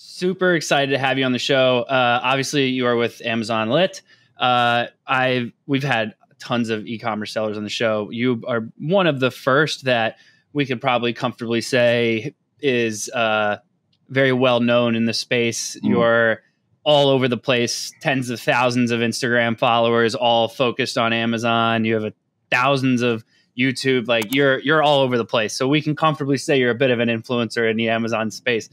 Super excited to have you on the show. Uh, obviously, you are with Amazon Lit. Uh, I we've had tons of e-commerce sellers on the show. You are one of the first that we could probably comfortably say is uh, very well known in the space. Mm. You're all over the place, tens of thousands of Instagram followers, all focused on Amazon. You have a, thousands of YouTube. Like you're you're all over the place. So we can comfortably say you're a bit of an influencer in the Amazon space.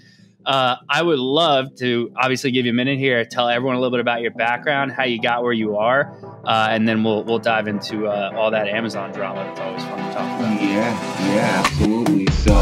Uh, I would love to obviously give you a minute here, tell everyone a little bit about your background, how you got where you are, uh, and then we'll we'll dive into uh, all that Amazon drama. It's always fun to talk about. Yeah, yeah, absolutely. So.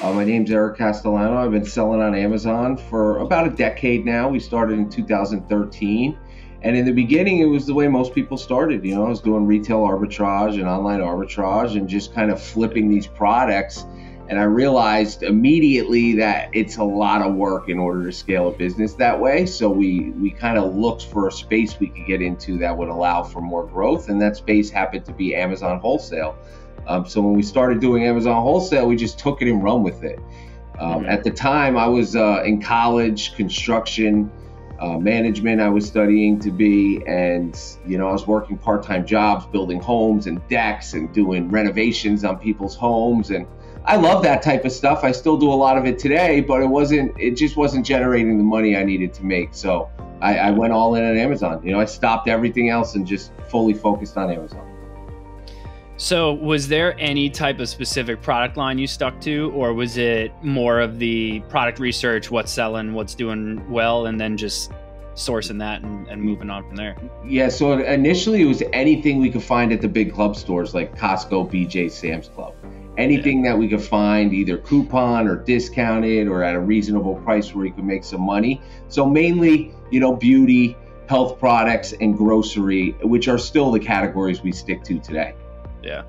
Uh, my name's Eric Castellano. I've been selling on Amazon for about a decade now. We started in 2013 and in the beginning, it was the way most people started. You know, I was doing retail arbitrage and online arbitrage and just kind of flipping these products. And I realized immediately that it's a lot of work in order to scale a business that way. So we we kind of looked for a space we could get into that would allow for more growth, and that space happened to be Amazon wholesale. Um, so when we started doing Amazon wholesale, we just took it and run with it. Um, mm-hmm. At the time, I was uh, in college, construction uh, management I was studying to be, and you know I was working part-time jobs, building homes and decks and doing renovations on people's homes, and I love that type of stuff. I still do a lot of it today, but it wasn't. It just wasn't generating the money I needed to make. So I, I went all in on Amazon. You know, I stopped everything else and just fully focused on Amazon. So, was there any type of specific product line you stuck to, or was it more of the product research, what's selling, what's doing well, and then just sourcing that and, and moving on from there? Yeah, so initially it was anything we could find at the big club stores like Costco, BJ, Sam's Club. Anything yeah. that we could find, either coupon or discounted or at a reasonable price where you could make some money. So, mainly, you know, beauty, health products, and grocery, which are still the categories we stick to today. Yeah.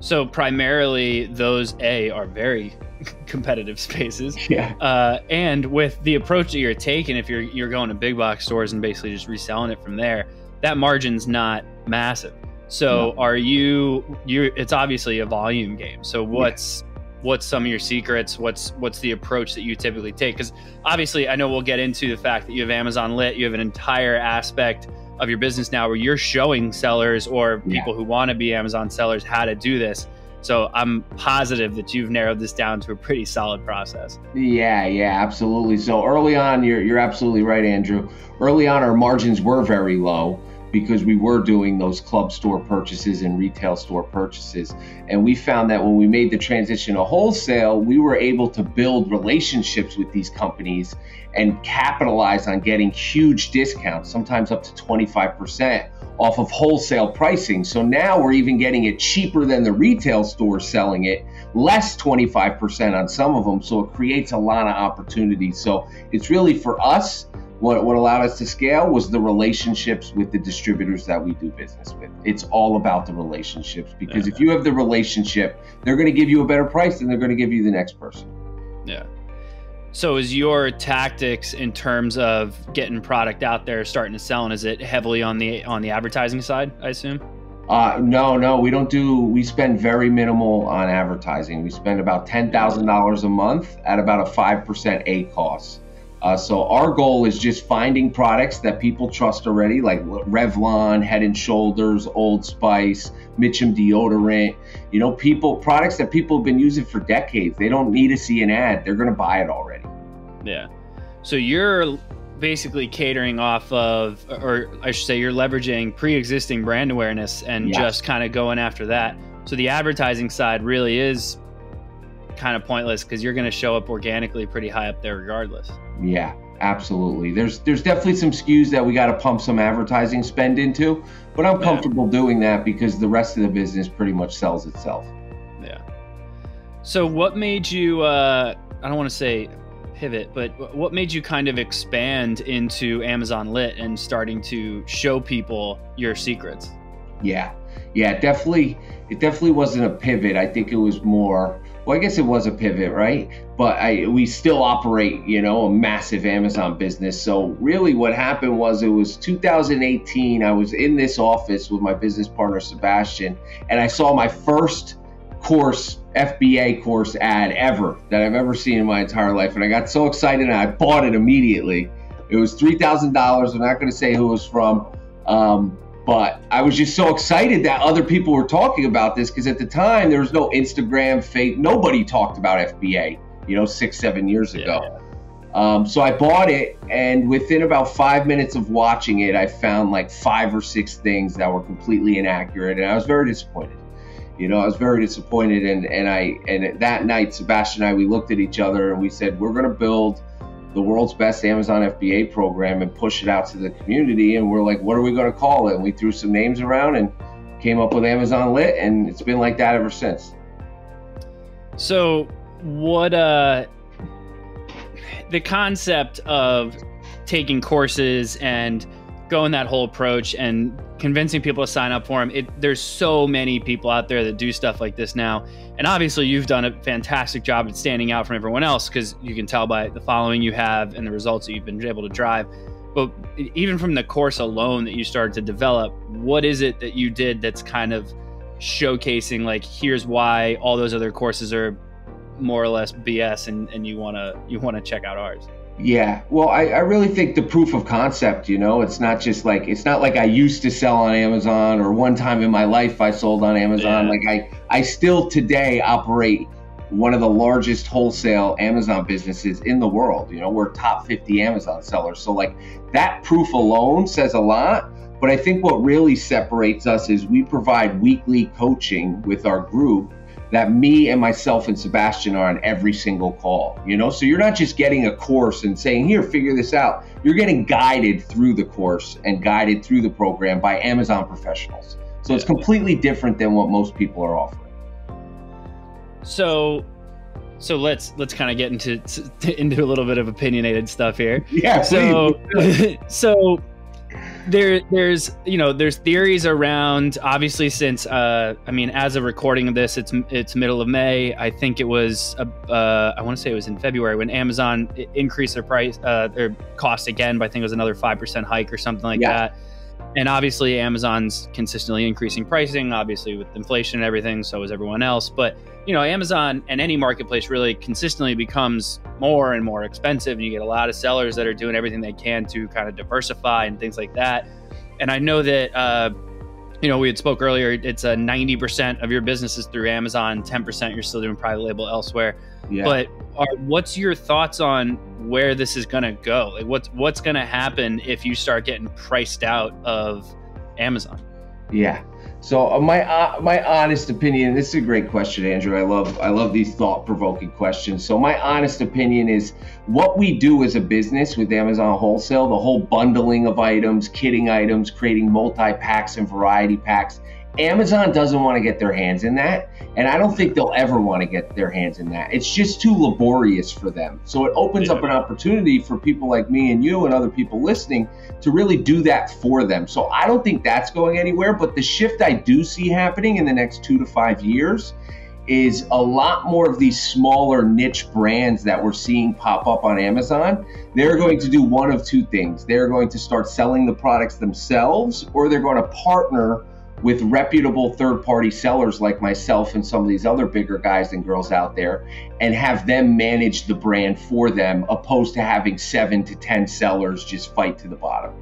So primarily, those A are very competitive spaces. Yeah. Uh, and with the approach that you're taking, if you're you're going to big box stores and basically just reselling it from there, that margin's not massive. So no. are you you it's obviously a volume game. So what's yeah. what's some of your secrets? What's what's the approach that you typically take? Because obviously I know we'll get into the fact that you have Amazon lit, you have an entire aspect of your business now where you're showing sellers or people yeah. who want to be Amazon sellers how to do this. So I'm positive that you've narrowed this down to a pretty solid process. Yeah, yeah, absolutely. So early on, you're you're absolutely right, Andrew. Early on, our margins were very low because we were doing those club store purchases and retail store purchases. And we found that when we made the transition to wholesale, we were able to build relationships with these companies and capitalize on getting huge discounts, sometimes up to 25% off of wholesale pricing. So now we're even getting it cheaper than the retail store selling it, less 25% on some of them. So it creates a lot of opportunities. So it's really for us what, what allowed us to scale was the relationships with the distributors that we do business with. It's all about the relationships because yeah. if you have the relationship, they're going to give you a better price than they're going to give you the next person. Yeah. So is your tactics in terms of getting product out there, starting to sell, and is it heavily on the on the advertising side? I assume. Uh, no, no, we don't do. We spend very minimal on advertising. We spend about ten thousand dollars a month at about a five percent ACoS. Uh, so our goal is just finding products that people trust already, like Revlon, Head and Shoulders, Old Spice, Mitchum deodorant. You know, people products that people have been using for decades. They don't need to see an ad; they're going to buy it already. Yeah. So you're basically catering off of, or I should say, you're leveraging pre-existing brand awareness and yes. just kind of going after that. So the advertising side really is kind of pointless because you're going to show up organically pretty high up there regardless. Yeah, absolutely. There's there's definitely some SKUs that we got to pump some advertising spend into, but I'm comfortable yeah. doing that because the rest of the business pretty much sells itself. Yeah. So what made you? Uh, I don't want to say pivot, but what made you kind of expand into Amazon Lit and starting to show people your secrets? Yeah, yeah, definitely. It definitely wasn't a pivot. I think it was more. Well, I guess it was a pivot, right? But I, we still operate, you know, a massive Amazon business. So really, what happened was it was 2018. I was in this office with my business partner Sebastian, and I saw my first course FBA course ad ever that I've ever seen in my entire life, and I got so excited and I bought it immediately. It was three thousand dollars. I'm not going to say who it was from. Um, but I was just so excited that other people were talking about this because at the time there was no Instagram, fake, nobody talked about FBA, you know, six, seven years ago. Yeah. Um, so I bought it, and within about five minutes of watching it, I found like five or six things that were completely inaccurate, and I was very disappointed. You know, I was very disappointed, and and I and that night, Sebastian and I we looked at each other and we said we're going to build the world's best Amazon FBA program and push it out to the community. And we're like, what are we going to call it? And we threw some names around and came up with Amazon Lit, and it's been like that ever since. So, what uh, the concept of taking courses and going that whole approach and convincing people to sign up for them. It, there's so many people out there that do stuff like this now. And obviously, you've done a fantastic job at standing out from everyone else because you can tell by the following you have and the results that you've been able to drive. But even from the course alone that you started to develop, what is it that you did that's kind of showcasing, like, here's why all those other courses are more or less BS and, and you want to you want to check out ours? Yeah, well, I, I really think the proof of concept, you know, it's not just like it's not like I used to sell on Amazon or one time in my life I sold on Amazon. Yeah. Like I I still today operate one of the largest wholesale Amazon businesses in the world. You know, we're top 50 Amazon sellers. So like that proof alone says a lot. But I think what really separates us is we provide weekly coaching with our group that me and myself and Sebastian are on every single call, you know? So you're not just getting a course and saying, here, figure this out. You're getting guided through the course and guided through the program by Amazon professionals. So it's completely different than what most people are offering. So so let's let's kind of get into into a little bit of opinionated stuff here. Yeah. So so there there's you know there's theories around obviously since uh i mean as a recording of this it's it's middle of may i think it was uh, uh i want to say it was in february when amazon increased their price uh their cost again but i think it was another 5% hike or something like yeah. that and obviously amazon's consistently increasing pricing obviously with inflation and everything so is everyone else. But you know amazon and any marketplace really consistently becomes more and more expensive and you get a lot of sellers that are doing everything they can to kind of diversify and things like that. And i know that uh, you know we had spoke earlier it's a 90% of your business is through amazon 10% you're still doing private label elsewhere. Yeah. but are, what's your thoughts on where this is going to go like what's what's going to happen if you start getting priced out of amazon yeah so uh, my uh, my honest opinion, this is a great question, Andrew. I love I love these thought provoking questions. So my honest opinion is what we do as a business with Amazon Wholesale, the whole bundling of items, kitting items, creating multi packs and variety packs Amazon doesn't want to get their hands in that, and I don't think they'll ever want to get their hands in that. It's just too laborious for them. So it opens yeah. up an opportunity for people like me and you and other people listening to really do that for them. So I don't think that's going anywhere, but the shift I do see happening in the next 2 to 5 years is a lot more of these smaller niche brands that we're seeing pop up on Amazon. They're going to do one of two things. They're going to start selling the products themselves or they're going to partner with reputable third party sellers like myself and some of these other bigger guys and girls out there and have them manage the brand for them opposed to having seven to 10 sellers just fight to the bottom.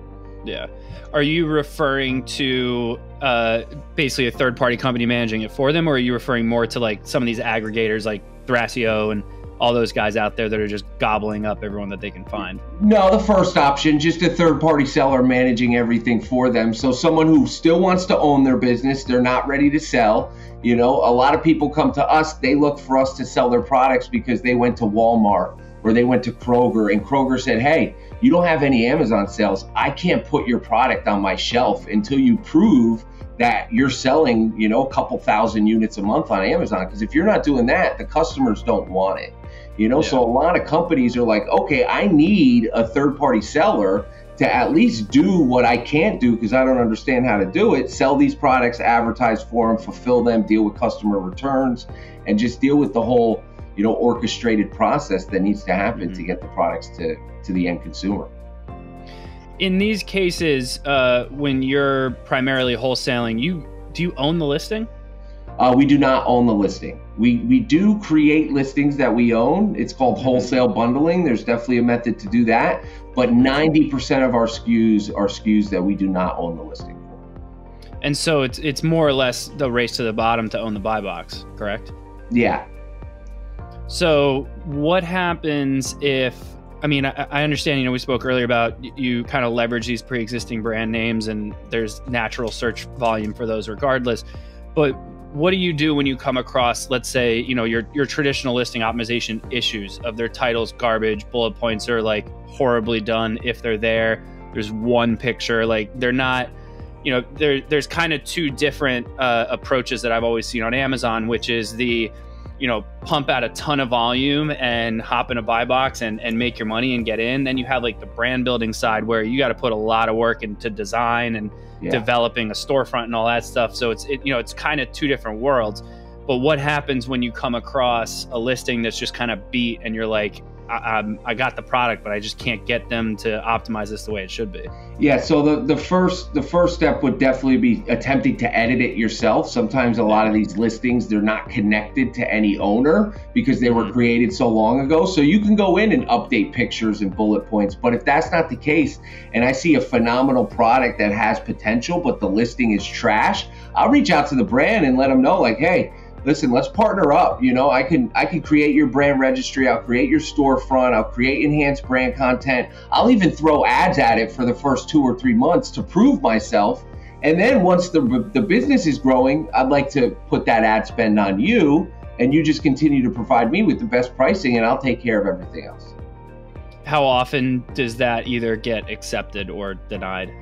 Yeah. Are you referring to uh, basically a third party company managing it for them, or are you referring more to like some of these aggregators like Thrasio and all those guys out there that are just gobbling up everyone that they can find. No, the first option, just a third party seller managing everything for them. So someone who still wants to own their business, they're not ready to sell. You know, a lot of people come to us, they look for us to sell their products because they went to Walmart or they went to Kroger and Kroger said, "Hey, you don't have any Amazon sales. I can't put your product on my shelf until you prove that you're selling, you know, a couple thousand units a month on Amazon because if you're not doing that, the customers don't want it." You know, yeah. so a lot of companies are like, okay, I need a third party seller to at least do what I can't do because I don't understand how to do it sell these products, advertise for them, fulfill them, deal with customer returns, and just deal with the whole you know orchestrated process that needs to happen mm-hmm. to get the products to to the end consumer in these cases uh, when you're primarily wholesaling you do you own the listing uh, we do not own the listing. We we do create listings that we own. It's called mm-hmm. wholesale bundling. There's definitely a method to do that, but 90% of our SKUs are SKUs that we do not own the listing for. And so it's it's more or less the race to the bottom to own the buy box, correct? Yeah. So what happens if I mean, I, I, understand. You know, we spoke earlier about you kind of leverage these pre-existing brand names, and there's natural search volume for those, regardless. But what do you do when you come across let's say you know your your traditional listing optimization issues of their titles garbage bullet points are like horribly done if they're there. There's one picture like they're not you know there there's kind of two different uh, approaches that i've always seen on amazon which is the you know pump out a ton of volume and hop in a buy box and, and make your money and get in. Then you have like the brand building side where you got to put a lot of work into design and yeah. developing a storefront and all that stuff. So it's it, you know it's kind of two different worlds. But what happens when you come across a listing that's just kind of beat and you're like, I, I, got the product, but I just can't get them to optimize this the way it should be. Yeah. So the, the first the first step would definitely be attempting to edit it yourself. Sometimes a lot of these listings they're not connected to any owner because they were mm-hmm. created so long ago. So you can go in and update pictures and bullet points. But if that's not the case, and I see a phenomenal product that has potential, but the listing is trash, I'll reach out to the brand and let them know like, hey listen, let's partner up. You know, I can I can create your brand registry, I'll create your storefront, I'll create enhanced brand content. I'll even throw ads at it for the first two or three months to prove myself. And then once the the business is growing, I'd like to put that ad spend on you and you just continue to provide me with the best pricing and I'll take care of everything else. How often does that either get accepted or denied?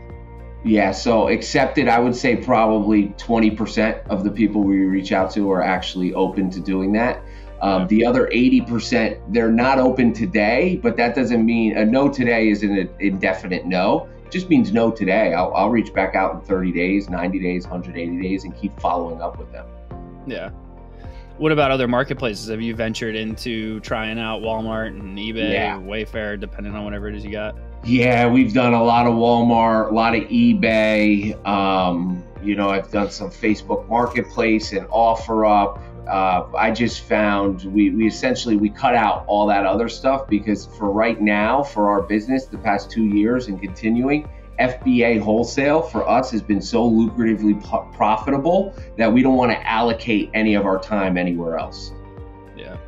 Yeah, so accepted, I would say probably 20% of the people we reach out to are actually open to doing that. Um, the other 80%, they're not open today, but that doesn't mean a no today is an indefinite no. It just means no today. I'll, I'll reach back out in 30 days, 90 days, 180 days, and keep following up with them. Yeah. What about other marketplaces? Have you ventured into trying out Walmart and eBay, yeah. Wayfair, depending on whatever it is you got? Yeah, we've done a lot of Walmart, a lot of eBay. Um, you know, I've done some Facebook Marketplace and OfferUp. Uh, I just found we, we essentially we cut out all that other stuff because for right now, for our business, the past two years and continuing, FBA wholesale for us has been so lucratively profitable that we don't want to allocate any of our time anywhere else. Yeah.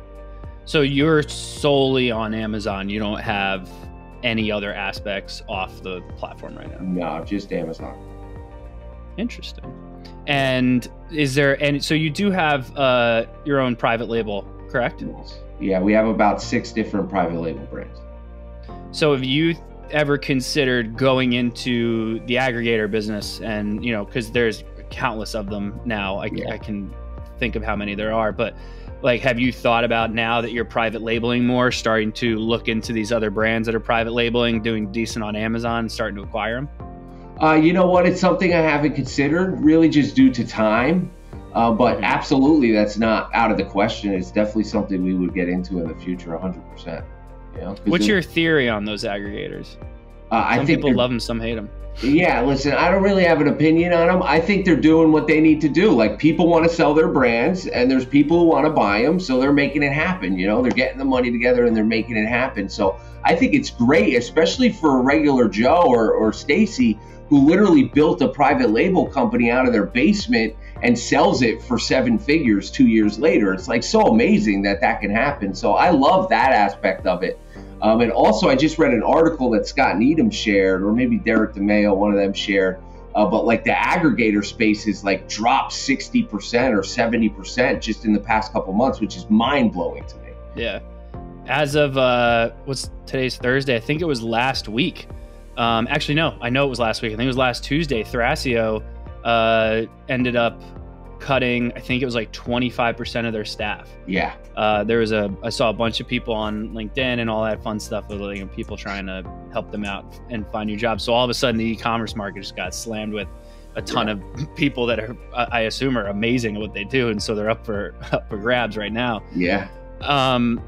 So you're solely on Amazon. You don't have any other aspects off the platform right now? No, just Amazon. Interesting. And is there and so you do have uh, your own private label, correct? Yeah, we have about six different private label brands. So have you ever considered going into the aggregator business and you know because there's countless of them now I, yeah. I can think of how many there are but like have you thought about now that you're private labeling more starting to look into these other brands that are private labeling doing decent on amazon starting to acquire them uh, you know what? It's something i haven't considered really just due to time. Uh, but mm-hmm. absolutely that's not out of the question. It's definitely something we would get into in the future 100% you know, what's your theory on those aggregators? Uh, i think people love them some hate them yeah, listen, I don't really have an opinion on them. I think they're doing what they need to do. Like people want to sell their brands, and there's people who want to buy them, so they're making it happen. You know, they're getting the money together and they're making it happen. So I think it's great, especially for a regular Joe or, or Stacy who literally built a private label company out of their basement and sells it for seven figures two years later. It's like so amazing that that can happen. So I love that aspect of it. Um, and also, I just read an article that Scott Needham shared, or maybe Derek DeMayo, one of them shared. Uh, but like the aggregator space has like dropped 60% or 70% just in the past couple months, which is mind blowing to me. Yeah. As of uh, what's today's Thursday? I think it was last week. Um, actually, no, I know it was last week. I think it was last Tuesday. Thrasio uh, ended up cutting. I think it was like 25% of their staff. Yeah. Uh, there was a I saw a bunch of people on LinkedIn and all that fun stuff with like, people trying to help them out and find new jobs. So all of a sudden, the e-commerce market just got slammed with a ton yeah. of people that are I assume are amazing at what they do, and so they're up for up for grabs right now. Yeah. Um,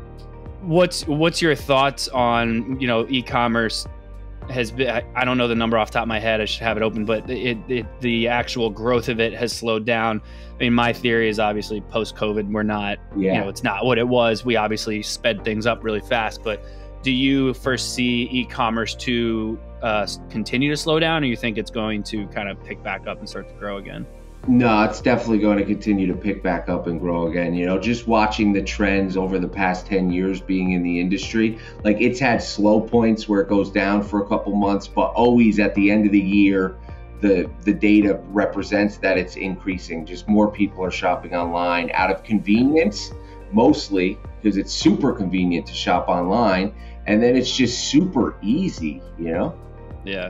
what's what's your thoughts on you know e-commerce has been I don't know the number off the top of my head I should have it open but it, it the actual growth of it has slowed down. I mean my theory is obviously post covid we're not yeah. you know it's not what it was. We obviously sped things up really fast but do you foresee e-commerce to uh, continue to slow down or you think it's going to kind of pick back up and start to grow again no, it's definitely going to continue to pick back up and grow again. You know, just watching the trends over the past 10 years being in the industry, like it's had slow points where it goes down for a couple months, but always at the end of the year, the the data represents that it's increasing. Just more people are shopping online out of convenience, mostly because it's super convenient to shop online, and then it's just super easy, you know? Yeah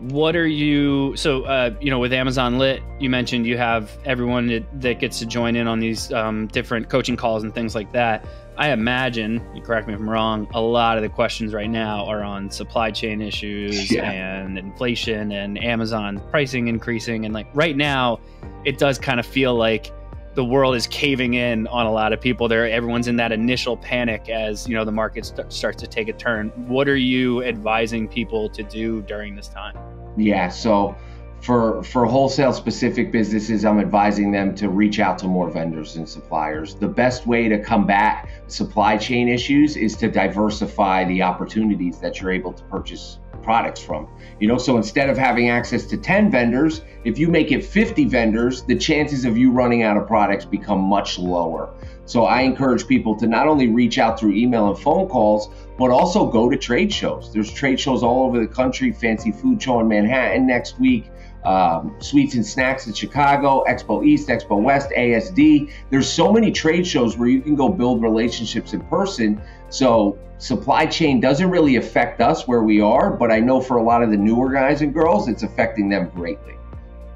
what are you so uh, you know with amazon lit you mentioned you have everyone that, that gets to join in on these um, different coaching calls and things like that i imagine you correct me if i'm wrong a lot of the questions right now are on supply chain issues yeah. and inflation and amazon pricing increasing and like right now it does kind of feel like the world is caving in on a lot of people. There everyone's in that initial panic as you know the market st- starts to take a turn. What are you advising people to do during this time? Yeah, so for for wholesale specific businesses, I'm advising them to reach out to more vendors and suppliers. The best way to combat supply chain issues is to diversify the opportunities that you're able to purchase products from. You know, so instead of having access to 10 vendors, if you make it 50 vendors, the chances of you running out of products become much lower. So I encourage people to not only reach out through email and phone calls, but also go to trade shows. There's trade shows all over the country, Fancy Food Show in Manhattan next week. Um, Sweets and Snacks in Chicago, Expo East, Expo West, ASD. There's so many trade shows where you can go build relationships in person. So supply chain doesn't really affect us where we are, but I know for a lot of the newer guys and girls, it's affecting them greatly.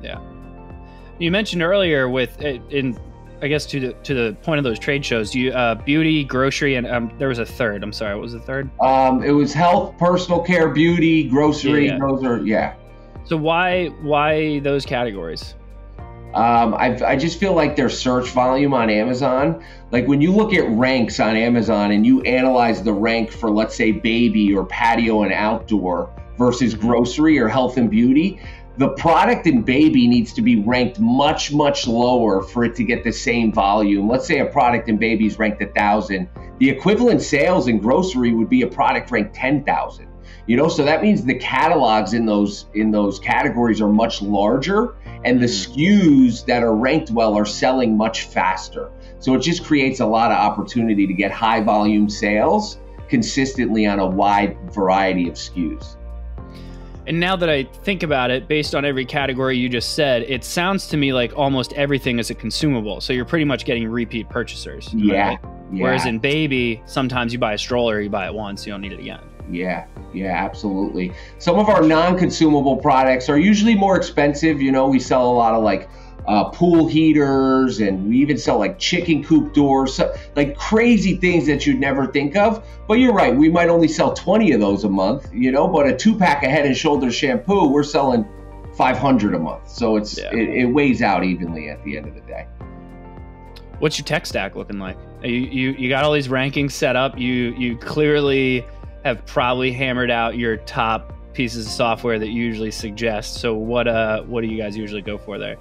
Yeah. You mentioned earlier with uh, in I guess to the to the point of those trade shows, you uh, beauty, grocery, and um, there was a third. I'm sorry, what was the third? Um, it was health, personal care, beauty, grocery. Yeah, yeah. Those are yeah. So why why those categories? Um, I, I just feel like their search volume on Amazon, like when you look at ranks on Amazon and you analyze the rank for, let's say, baby or patio and outdoor versus grocery or health and beauty, the product in baby needs to be ranked much much lower for it to get the same volume. Let's say a product in baby is ranked a thousand. The equivalent sales in grocery would be a product ranked 10000 you know so that means the catalogs in those in those categories are much larger and the mm-hmm. skus that are ranked well are selling much faster so it just creates a lot of opportunity to get high volume sales consistently on a wide variety of skus and now that I think about it, based on every category you just said, it sounds to me like almost everything is a consumable. So you're pretty much getting repeat purchasers. Yeah. Right? yeah. Whereas in baby, sometimes you buy a stroller, you buy it once, you don't need it again. Yeah, yeah, absolutely. Some of our non consumable products are usually more expensive. You know, we sell a lot of like uh, pool heaters, and we even sell like chicken coop doors, so, like crazy things that you'd never think of. But you're right, we might only sell 20 of those a month, you know. But a two pack of Head and Shoulders shampoo, we're selling 500 a month, so it's yeah. it, it weighs out evenly at the end of the day. What's your tech stack looking like? You, you you got all these rankings set up. You you clearly have probably hammered out your top pieces of software that you usually suggest. So what uh what do you guys usually go for there?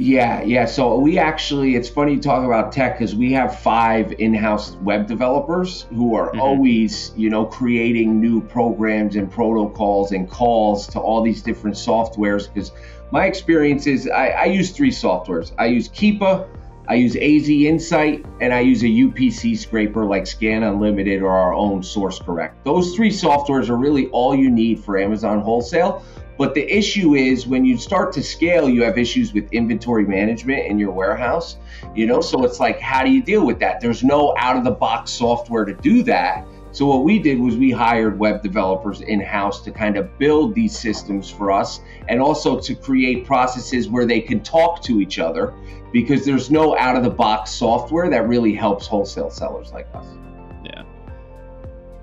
Yeah, yeah. So we actually, it's funny you talk about tech because we have five in-house web developers who are mm-hmm. always, you know, creating new programs and protocols and calls to all these different softwares. Because my experience is, I, I use three softwares. I use Keepa, I use AZ Insight, and I use a UPC scraper like Scan Unlimited or our own Source Correct. Those three softwares are really all you need for Amazon wholesale. But the issue is when you start to scale, you have issues with inventory management in your warehouse. You know, so it's like, how do you deal with that? There's no out of the box software to do that. So what we did was we hired web developers in house to kind of build these systems for us and also to create processes where they can talk to each other because there's no out of the box software that really helps wholesale sellers like us.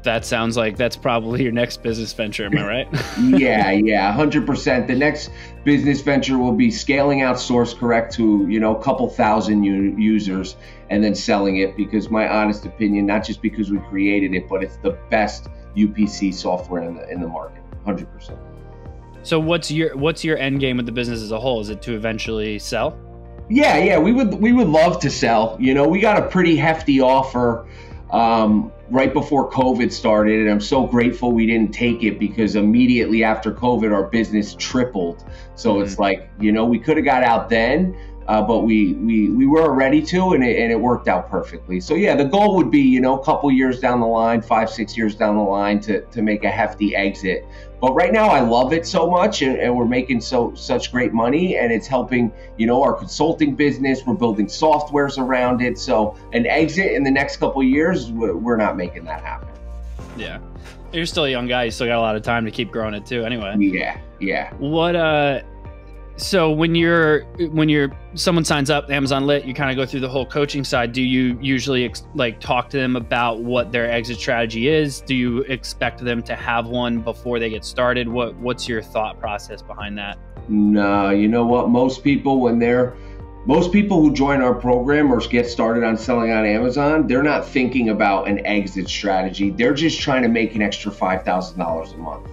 That sounds like that's probably your next business venture, am I right? yeah, yeah, 100%. The next business venture will be scaling out Source Correct to, you know, a couple thousand u- users and then selling it because my honest opinion, not just because we created it, but it's the best UPC software in the in the market. 100%. So what's your what's your end game with the business as a whole? Is it to eventually sell? Yeah, yeah, we would we would love to sell. You know, we got a pretty hefty offer um, right before COVID started, and I'm so grateful we didn't take it because immediately after COVID, our business tripled. So mm-hmm. it's like you know we could have got out then, uh, but we we we were ready to, and it, and it worked out perfectly. So yeah, the goal would be you know a couple years down the line, five six years down the line, to to make a hefty exit. But right now, I love it so much, and, and we're making so such great money, and it's helping you know our consulting business. We're building softwares around it. So an exit in the next couple years, we're not making that happen. Yeah you're still a young guy. You still got a lot of time to keep growing it too. Anyway. Yeah. Yeah. What uh so when you're when you're someone signs up amazon lit you kind of go through the whole coaching side. Do you usually ex- like talk to them about what their exit strategy is? Do you expect them to have one before they get started? What what's your thought process behind that? No you know what? Most people when they're most people who join our program or get started on selling on Amazon, they're not thinking about an exit strategy. They're just trying to make an extra $5,000 a month.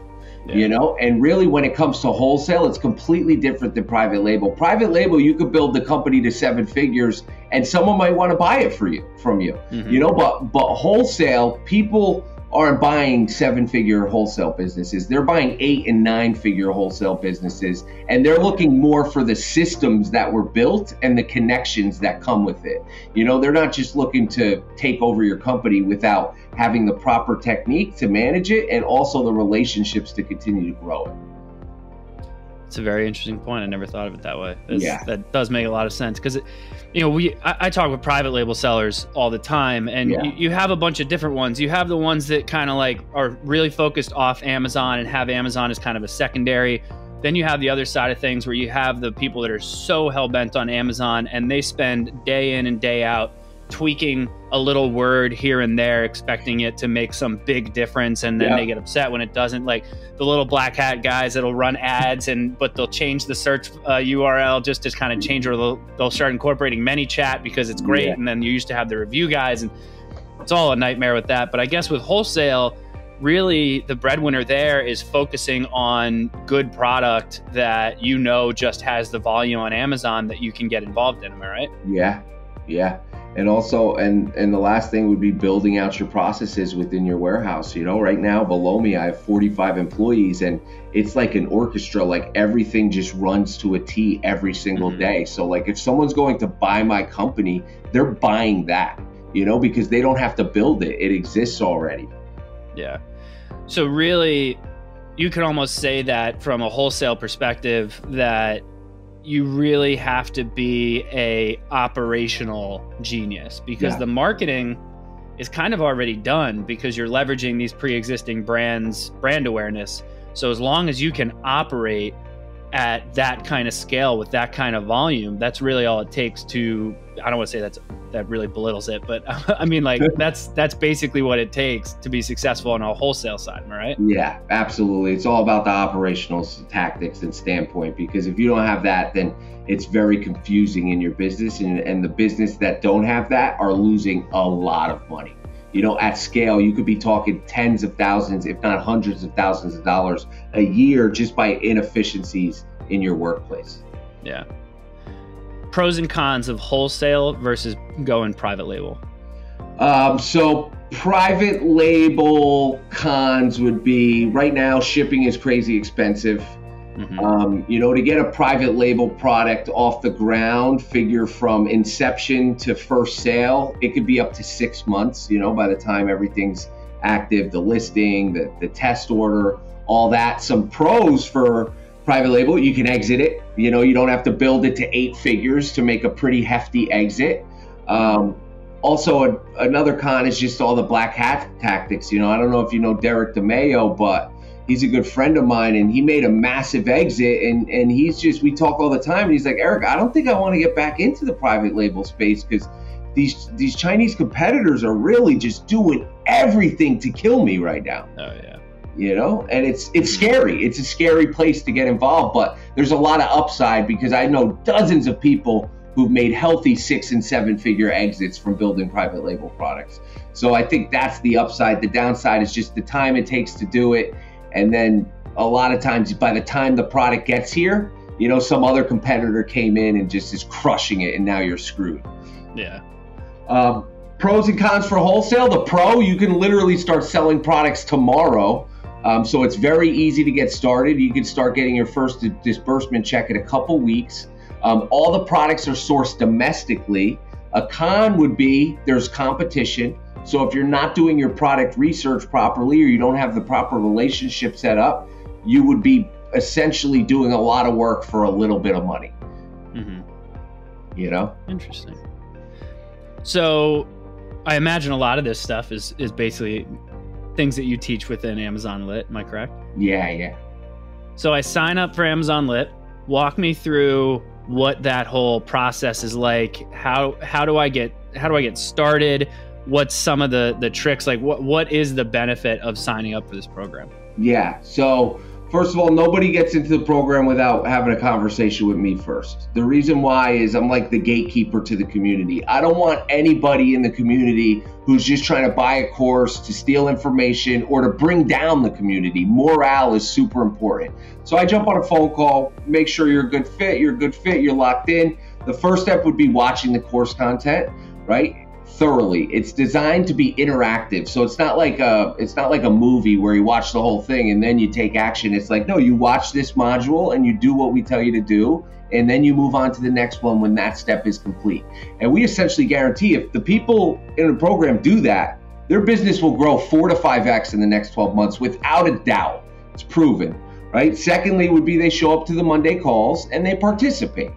Yeah. You know, and really when it comes to wholesale, it's completely different than private label. Private label, you could build the company to seven figures and someone might want to buy it for you from you. Mm-hmm. You know, but but wholesale, people aren't buying seven figure wholesale businesses. They're buying eight and nine figure wholesale businesses. And they're looking more for the systems that were built and the connections that come with it. You know, they're not just looking to take over your company without having the proper technique to manage it and also the relationships to continue to grow it. It's a very interesting point. I never thought of it that way. It's, yeah. That does make a lot of sense because, you know, we I, I, talk with private label sellers all the time, and yeah. you, you, have a bunch of different ones. You have the ones that kind of like are really focused off Amazon and have Amazon as kind of a secondary. Then you have the other side of things where you have the people that are so hell bent on Amazon and they spend day in and day out tweaking a little word here and there, expecting it to make some big difference, and then yeah. they get upset when it doesn't. Like the little black hat guys that'll run ads, and but they'll change the search uh, URL just to kind of change, or they'll, they'll start incorporating ManyChat because it's great, yeah. and then you used to have the review guys, and it's all a nightmare with that. But I guess with wholesale, really the breadwinner there is focusing on good product that you know just has the volume on Amazon that you can get involved in. Am I right? Yeah, yeah and also and and the last thing would be building out your processes within your warehouse you know? Right now below me i have 45 employees and it's like an orchestra like everything just runs to a t every single mm-hmm. day. So like if someone's going to buy my company they're buying that you know? Because they don't have to build it. It exists already. Yeah. So really you could almost say that from a wholesale perspective that you really have to be a operational genius because yeah. the marketing is kind of already done because you're leveraging these pre-existing brands brand awareness so as long as you can operate at that kind of scale with that kind of volume that's really all it takes to i don't want to say that's that really belittles it but i mean like that's that's basically what it takes to be successful on a wholesale side right? Yeah absolutely. It's all about the operational tactics and standpoint because if you don't have that then it's very confusing in your business and, and the business that don't have that are losing a lot of money you know at scale you could be talking tens of thousands if not hundreds of thousands of dollars a year just by inefficiencies in your workplace. Yeah. Pros and cons of wholesale versus going private label. Um, so private label cons would be right now shipping is crazy expensive Mm-hmm. Um, you know, to get a private label product off the ground, figure from inception to first sale, it could be up to six months, you know, by the time everything's active, the listing, the, the test order, all that. Some pros for private label, you can exit it. You know, you don't have to build it to eight figures to make a pretty hefty exit. Um, also, a, another con is just all the black hat tactics. You know, I don't know if you know Derek DeMayo, but he's a good friend of mine, and he made a massive exit. And and he's just we talk all the time, and he's like, Eric, I don't think I want to get back into the private label space because these these Chinese competitors are really just doing everything to kill me right now. Oh yeah. You know, and it's it's mm-hmm. scary. It's a scary place to get involved, but there's a lot of upside because I know dozens of people who've made healthy six and seven figure exits from building private label products. So I think that's the upside. The downside is just the time it takes to do it. And then a lot of times by the time the product gets here, you know, some other competitor came in and just is crushing it and now you're screwed. Yeah. Um, pros and cons for wholesale. The pro, you can literally start selling products tomorrow. Um, so it's very easy to get started. You can start getting your first disbursement check in a couple weeks. Um, all the products are sourced domestically. A con would be there's competition. So if you're not doing your product research properly or you don't have the proper relationship set up, you would be essentially doing a lot of work for a little bit of money. Mm-hmm. You know? Interesting. So I imagine a lot of this stuff is is basically things that you teach within Amazon Lit. Am I correct? Yeah, yeah. So I sign up for Amazon Lit. Walk me through what that whole process is like. How how do I get how do I get started? What's some of the the tricks? Like what what is the benefit of signing up for this program? Yeah. So First of all, nobody gets into the program without having a conversation with me first. The reason why is I'm like the gatekeeper to the community. I don't want anybody in the community who's just trying to buy a course to steal information or to bring down the community. Morale is super important. So I jump on a phone call, make sure you're a good fit, you're a good fit, you're locked in. The first step would be watching the course content, right? Thoroughly. It's designed to be interactive, so it's not like a it's not like a movie where you watch the whole thing and then you take action. It's like no, you watch this module and you do what we tell you to do, and then you move on to the next one when that step is complete. And we essentially guarantee if the people in the program do that, their business will grow four to five x in the next 12 months without a doubt. It's proven. Right. Secondly, would be they show up to the Monday calls and they participate.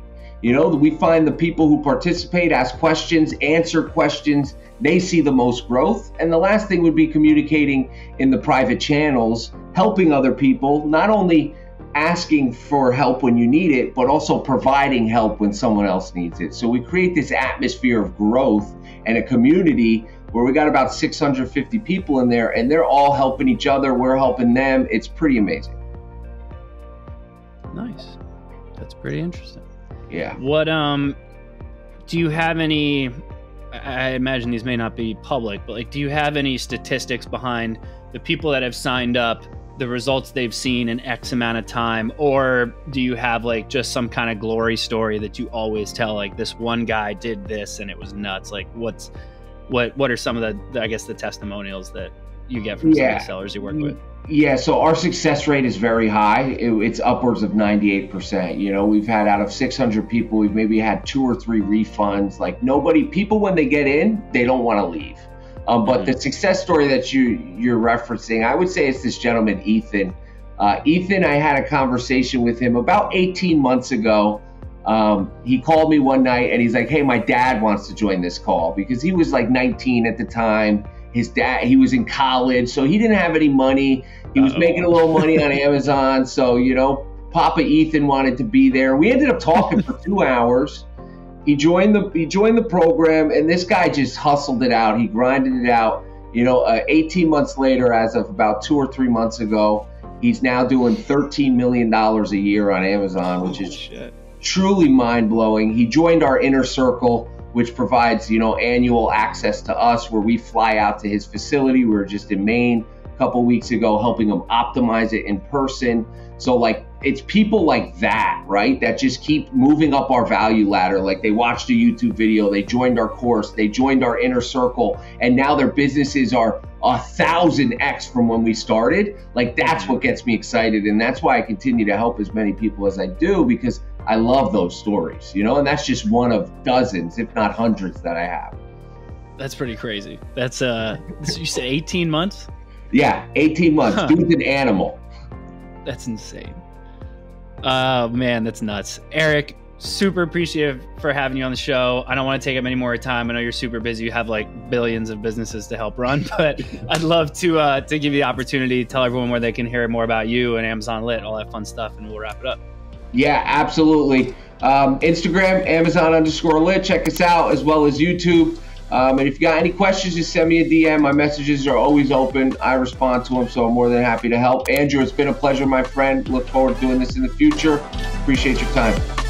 You know, we find the people who participate, ask questions, answer questions, they see the most growth. And the last thing would be communicating in the private channels, helping other people, not only asking for help when you need it, but also providing help when someone else needs it. So we create this atmosphere of growth and a community where we got about 650 people in there and they're all helping each other. We're helping them. It's pretty amazing. Nice. That's pretty interesting. Yeah. What um do you have any I imagine these may not be public, but like do you have any statistics behind the people that have signed up, the results they've seen in X amount of time, or do you have like just some kind of glory story that you always tell like this one guy did this and it was nuts? Like what's what what are some of the I guess the testimonials that you get from yeah. some of the sellers you work with? Yeah, so our success rate is very high. It, it's upwards of 98%. You know, we've had out of 600 people, we've maybe had two or three refunds. Like nobody, people when they get in, they don't want to leave. Um, but mm-hmm. the success story that you you're referencing, I would say it's this gentleman Ethan. Uh, Ethan, I had a conversation with him about 18 months ago. Um, he called me one night and he's like, "Hey, my dad wants to join this call because he was like 19 at the time." His dad he was in college so he didn't have any money. He was Uh-oh. making a little money on amazon so you know papa ethan wanted to be there. We ended up talking for two hours. He joined the he joined the program and this guy just hustled it out. He grinded it out. You know uh, 18 months later as of about two or three months ago he's now doing 13 million dollars a year on amazon which is truly mind-blowing. He joined our inner circle which provides you know annual access to us where we fly out to his facility. We were just in Maine a couple weeks ago helping him optimize it in person. So like it's people like that, right? That just keep moving up our value ladder. Like they watched a YouTube video, they joined our course, they joined our inner circle, and now their businesses are a thousand X from when we started. Like that's what gets me excited. And that's why I continue to help as many people as I do because I love those stories, you know, and that's just one of dozens, if not hundreds, that I have. That's pretty crazy. That's uh, you said 18 months. Yeah, 18 months. Huh. Dude's an animal. That's insane. Oh man, that's nuts. Eric, super appreciative for having you on the show. I don't want to take up any more time. I know you're super busy. You have like billions of businesses to help run, but I'd love to uh, to give you the opportunity to tell everyone where they can hear more about you and Amazon Lit, all that fun stuff, and we'll wrap it up. Yeah, absolutely. Um, Instagram, Amazon underscore lit. Check us out as well as YouTube. Um, and if you got any questions, just send me a DM. My messages are always open. I respond to them, so I'm more than happy to help. Andrew, it's been a pleasure, my friend. Look forward to doing this in the future. Appreciate your time.